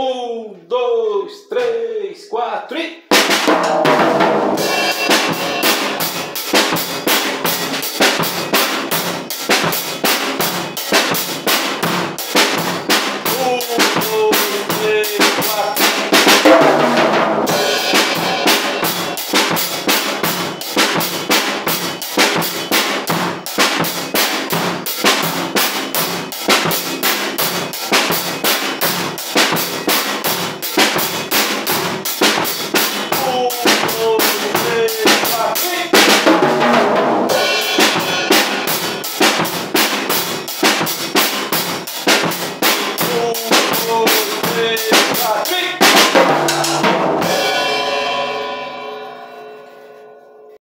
Um, dois, três, quatro e.